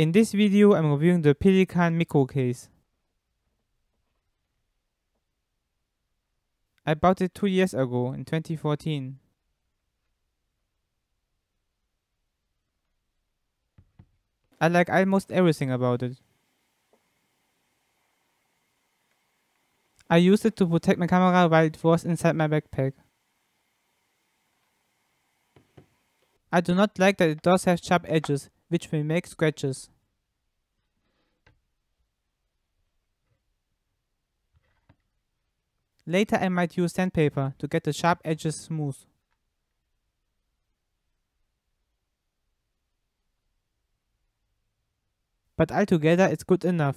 In this video I'm reviewing the Pelican micro case. I bought it two years ago in 2014. I like almost everything about it. I used it to protect my camera while it was inside my backpack. I do not like that it does have sharp edges, which may make scratches. Later I might use sandpaper to get the sharp edges smooth. But altogether it's good enough.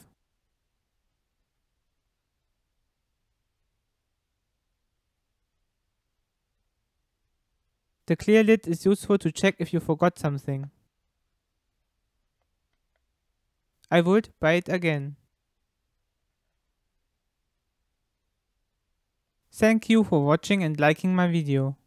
The clear lid is useful to check if you forgot something. I would buy it again. Thank you for watching and liking my video.